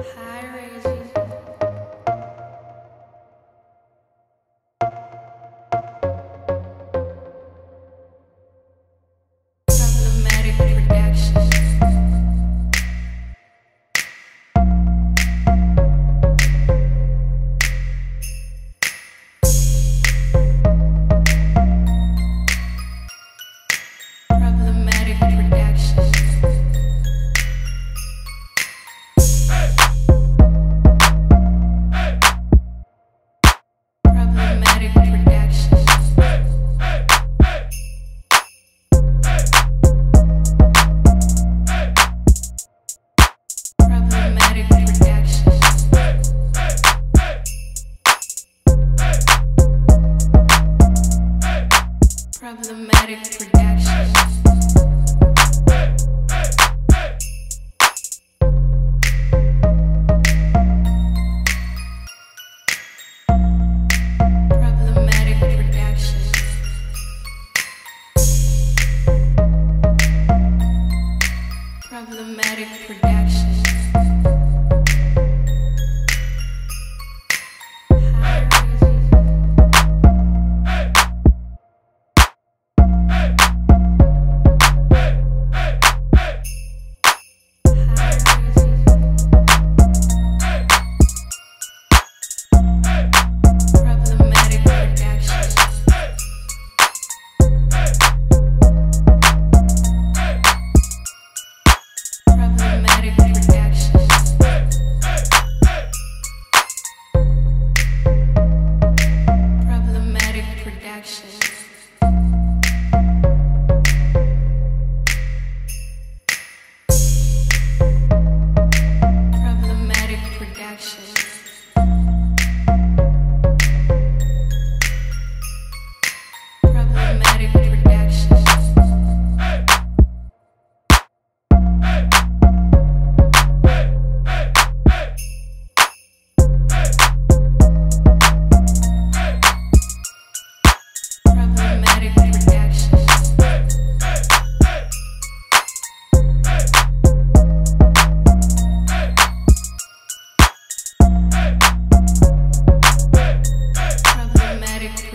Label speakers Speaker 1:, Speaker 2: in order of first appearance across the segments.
Speaker 1: Hi,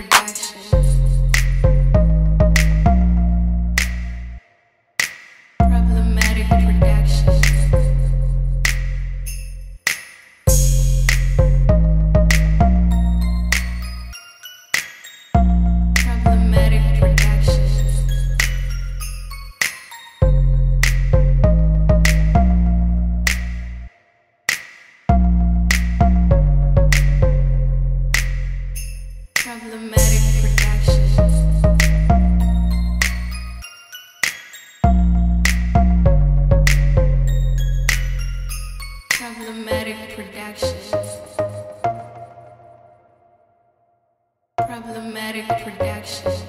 Speaker 1: production. Problematic Productions.